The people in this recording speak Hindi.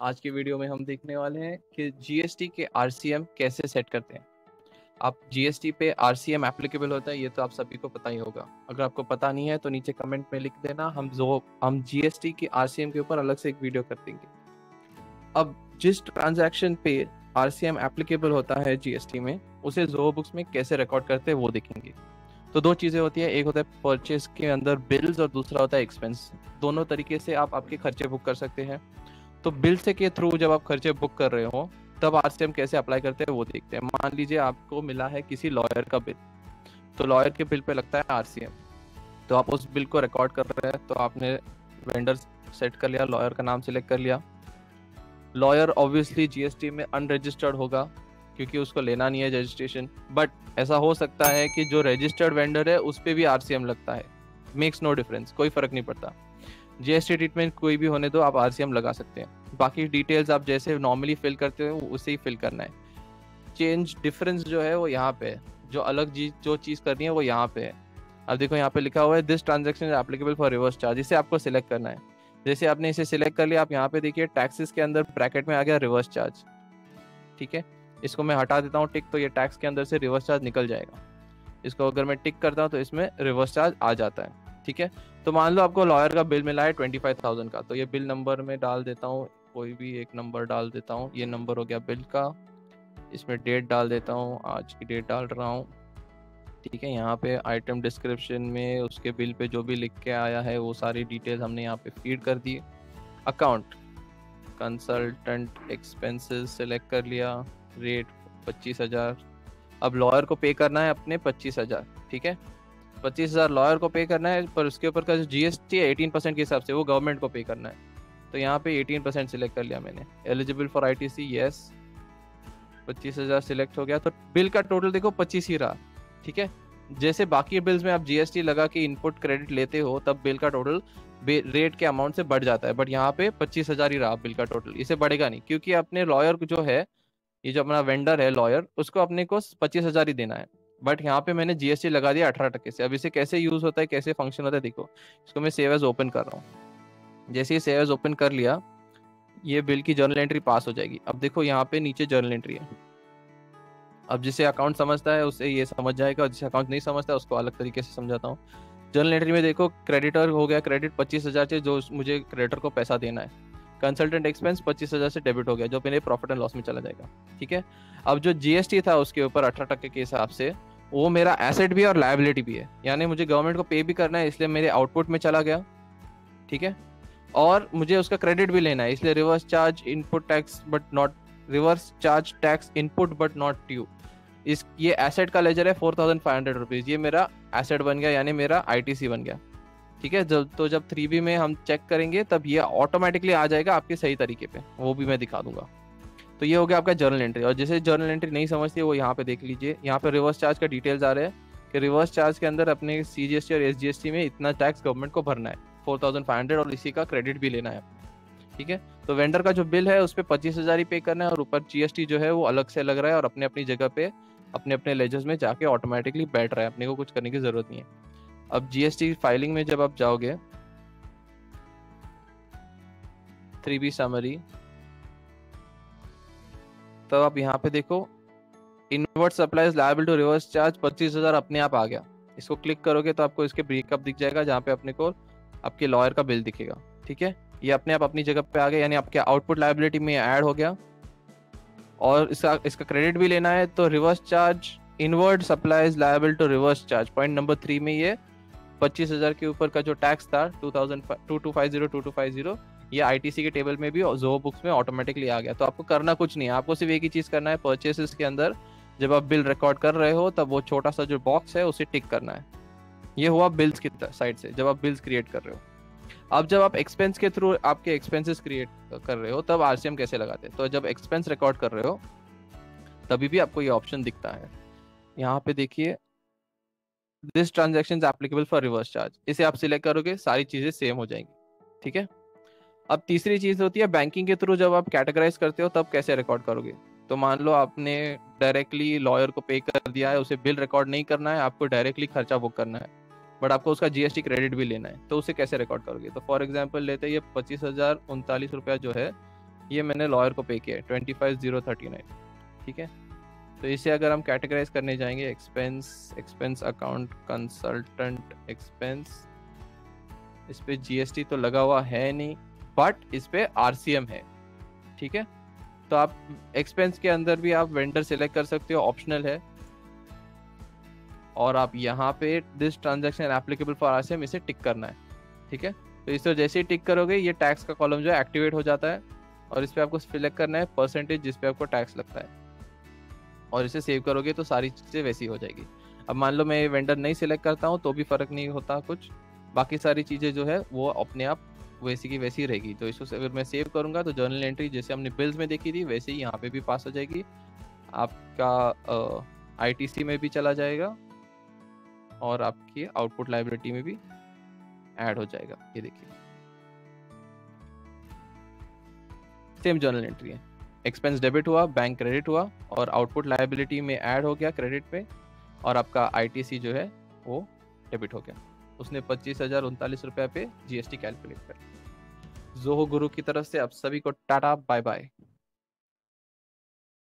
आज के वीडियो में हम देखने वाले हैं कि जीएसटी के आरसीएम कैसे सेट करते हैं। आप जीएसटी पे आरसीएम एप्लीकेबल होता है, ये तो आप सभी को पता ही होगा। अगर आपको पता नहीं है तो नीचे कमेंट में लिख देना। हम जो, हम जीएसटी के आरसीएम के ऊपर अलग से एक वीडियो कर देंगे। अब जिस ट्रांजैक्शन पे आरसीएम एप्लीकेबल होता है जीएसटी में, उसे जो बुक्स में कैसे रिकॉर्ड करते हैं, वो देखेंगे। तो दो चीज़ें होती है। एक होता है परचेज के अंदर बिल्स और दूसरा होता है एक्सपेंस दोनों तरीके से आप आपके खर्चे बुक कर सकते हैं। तो बिल से के थ्रू जब आप खर्चे बुक कर रहे हो, तब आरसीएम कैसे अप्लाई करते हैं वो देखते हैं। मान लीजिए आपको मिला है किसी लॉयर का बिल तो लॉयर के बिल पे लगता है आरसीएम तो आप उस बिल को रिकॉर्ड कर रहे हैं तो आपने वेंडर सेट कर लिया लॉयर का नाम सिलेक्ट कर लिया। लॉयर ऑब्वियसली जीएसटी में अनरजिस्टर्ड होगा, क्योंकि उसको लेना नहीं है रजिस्ट्रेशन बट ऐसा हो सकता है कि जो रजिस्टर्ड वेंडर है, उस पर भी आरसीएम लगता है। मेक्स नो डिफरेंस कोई फ़र्क नहीं पड़ता। जीएसटी ट्रीटमेंट कोई भी होने दो, आप आरसीएम लगा सकते हैं। बाकी डिटेल्स आप जैसे नॉर्मली फिल करते हो उसे ही फिल करना है। चेंज डिफरेंस जो है, वो यहाँ पे है। जो अलग चीज़ जो चीज़ करनी है, वो यहाँ पे है। अब देखो यहाँ पे लिखा हुआ है this transaction is applicable for reverse charge इसे आपको सिलेक्ट करना है। जैसे आपने इसे सिलेक्ट कर लिया, आप यहाँ पे देखिए टैक्सेस के अंदर ब्रैकेट में आ गया रिवर्स चार्ज ठीक है? इसको मैं हटा देता हूँ टिक तो ये टैक्स के अंदर से रिवर्स चार्ज निकल जाएगा। इसको अगर मैं टिक करता हूँ तो इसमें रिवर्स चार्ज आ जाता है। ठीक है? तो मान लो आपको लॉयर का बिल मिला है ट्वेंटी फाइव थाउज़ेंड का तो ये बिल नंबर में डाल देता हूँ, कोई भी एक नंबर डाल देता हूँ, ये नंबर हो गया बिल का, इसमें डेट डाल देता हूँ, आज की डेट डाल रहा हूँ, ठीक है? यहाँ पे आइटम डिस्क्रिप्शन में उसके बिल पे जो भी लिख के आया है, वो सारी डिटेल्स हमने यहाँ पे फ़ीड कर दी। अकाउंट कंसल्टेंट एक्सपेंसेस सेलेक्ट कर लिया रेट पच्चीस हज़ार। अब लॉयर को पे करना है अपने पच्चीस हज़ार, ठीक है? पच्चीस हज़ार लॉयर को पे करना है, पर उसके ऊपर का जो जीएसटी है एटीन परसेंट के हिसाब से वो गवर्नमेंट को पे करना है। तो यहाँ पे एटीन परसेंट सिलेक्ट कर लिया मैंने। Eligible for I T C yes पच्चीस हज़ार सिलेक्ट हो गया। तो बिल का टोटल देखो, पच्चीस ही रहा, ठीक है? जैसे बाकी बिल्स में आप जीएसटी लगा के इनपुट क्रेडिट लेते हो, तब बिल का टोटल रेट के अमाउंट से बढ़ जाता है। बट यहाँ पे पच्चीस हज़ार ही रहा बिल का टोटल इसे बढ़ेगा नहीं, क्योंकि अपने लॉयर जो है, ये जो अपना वेंडर है लॉयर उसको अपने को पच्चीस हज़ार ही देना है। बट यहाँ पे मैंने जीएसटी लगा दिया अठारह टक्के से। अब इसे कैसे यूज़ होता है, कैसे फ़ंक्शन होता है, देखो। इसको मैं सेव एज ओपन कर रहा हूँ। जैसे ही सेव एज ओपन कर लिया, ये बिल की जर्नल एंट्री पास हो जाएगी। अब देखो यहाँ पे नीचे जर्नल एंट्री है। अब जिसे अकाउंट समझता है, उसे ये समझ जाएगा जिसे अकाउंट नहीं समझता है, उसको अलग तरीके से समझाता हूँ। जर्नल एंट्री में देखो क्रेडिटर हो गया क्रेडिट पच्चीस हज़ार से जो मुझे क्रेडिटर को पैसा देना है। कंसल्टेंट एक्सपेंस पच्चीस हज़ार से डेबिट हो गया, जो मेरे प्रॉफिट एंड लॉस में चला जाएगा। ठीक है? अब जो जीएसटी था, उसके ऊपर अठारह टक्के के हिसाब से वो मेरा एसेट भी है और लाइबिलिटी भी है। यानी मुझे गवर्नमेंट को पे भी करना है, इसलिए मेरे आउटपुट में चला गया। ठीक है? और मुझे उसका क्रेडिट भी लेना है, इसलिए reverse charge input tax but not reverse charge tax input but not due इस, ये एसेट का लेजर है four thousand five hundred rupees ये मेरा एसेट बन गया, यानी मेरा आईटीसी बन गया। ठीक है? जब तो जब थ्री में हम चेक करेंगे, तब ये ऑटोमेटिकली आ जाएगा आपके सही तरीके पे। वो भी मैं दिखा दूँगा। तो ये हो गया आपका जर्नल एंट्री और जैसे जर्नल एंट्री नहीं समझती है, वो यहाँ पे देख लीजिए। यहाँ पे रिवर्स चार्ज का डिटेल्स आ रहे हैं कि रिवर्स चार्ज के अंदर अपने सीजीएसटी और एस में इतना टैक्स गवर्नमेंट को भरना है फोर और इसी का क्रेडिट भी लेना है। ठीक है? तो वेंडर का जो बिल है, उस पर पच्चीस हज़ार ही पे करना है और ऊपर जीएसटी जो है, वो अलग से लग रहा है और अपने अपनी जगह पे अपने अपने लेजर्स में जाके ऑटोमेटिकली बैठ रहा है। अपने को कुछ करने की ज़रूरत नहीं है। अब जीएसटी फाइलिंग में जब आप जाओगे थ्री बी समरी तब आप यहाँ पे देखो inward supplies liable to reverse charge पच्चीस हज़ार अपने आप आ गया। इसको क्लिक करोगे तो आपको इसके ब्रेकअप दिख जाएगा, जहाँ पे अपने को आपके लॉयर का बिल दिखेगा। ठीक है? ये अपने आप अपनी जगह पे आ गया, यानी आपके आउटपुट लाइबिलिटी में ऐड हो गया। और इसका इसका क्रेडिट भी लेना है तो reverse charge inward supplies liable to reverse charge point number three में ये पच्चीस हज़ार के ऊपर का जो टैक्स था two thousand two two five zero two two five zero ये आईटीसी के टेबल में भी जो बुक्स में ऑटोमेटिकली आ गया। तो आपको करना कुछ नहीं है। आपको सिर्फ़ एक ही चीज़ करना है परचेसेस के अंदर जब आप बिल रिकॉर्ड कर रहे हो, तब वो छोटा सा जो बॉक्स है, उसे टिक करना है। ये हुआ बिल्स की साइड से, जब आप बिल्स क्रिएट कर रहे हो। अब जब आप एक्सपेंस के थ्रू आपके एक्सपेंसेस क्रिएट कर रहे हो, तब आरसीएम कैसे लगाते हैं? तो जब एक्सपेंस रिकॉर्ड कर रहे हो, तभी भी आपको ये ऑप्शन दिखता है। यहाँ पे देखिए this transaction applicable for reverse charge इसे आप सिलेक्ट करोगे, सारी चीज़ें सेम हो जाएँगी। ठीक है? अब तीसरी चीज़ होती है बैंकिंग के थ्रू जब आप कैटेगराइज करते हो, तब कैसे रिकॉर्ड करोगे? तो मान लो आपने डायरेक्टली लॉयर को पे कर दिया है, उसे बिल रिकॉर्ड नहीं करना है, आपको डायरेक्टली खर्चा बुक करना है बट आपको उसका जीएसटी क्रेडिट भी लेना है तो उसे कैसे रिकॉर्ड करोगे? तो फॉर एग्ज़ाम्पल लेते ये पच्चीस हज़ार उनतालीस रुपया जो है, ये मैंने लॉयर को पे किया है twenty five zero thirty nine ठीक है? तो इसे अगर हम कैटेगराइज करने जाएँगे expense expense account consultant expense इस पे जीएसटी तो लगा हुआ है नहीं बट इस पे आरसीएम है। ठीक है? तो आप एक्सपेंस के अंदर भी आप वेंडर सिलेक्ट कर सकते हो ऑप्शनल है। और आप यहाँ पे this transaction applicable for RCM इसे टिक करना है। ठीक है? तो इसे जैसे ही टिक करोगे, ये टैक्स का कॉलम जो है एक्टिवेट हो जाता है और इस पर आपको सिलेक्ट करना है परसेंटेज जिस पे आपको टैक्स लगता है। और इसे सेव करोगे तो सारी चीज़ें वैसी हो जाएगी। अब मान लो मैं ये वेंडर नहीं सिलेक्ट करता हूँ तो भी फ़र्क नहीं होता कुछ। बाकी सारी चीज़ें जो है, वो अपने आप वैसी की वैसी रहेगी। तो इसको अगर मैं सेव करूँगा तो जर्नल एंट्री जैसे हमने बिल्स में देखी थी, वैसे ही यहाँ पे भी पास हो जाएगी। आपका आईटीसी में भी चला जाएगा और आपकी आउटपुट लाइब्रेटी में भी ऐड हो जाएगा। ये देखिए। सेम जर्नल एंट्री है। एक्सपेंस डेबिट हुआ बैंक क्रेडिट हुआ और आउटपुट लाइबिलिटी में ऐड हो गया क्रेडिट पे और आपका आईटीसी जो है, वो डेबिट हो गया। उसने पच्चीस हज़ार उनतालीस रुपया पे जीएसटी कैलकुलेट कर जोहो गुरु की तरफ़ से आप सभी को टाटा बाय बाय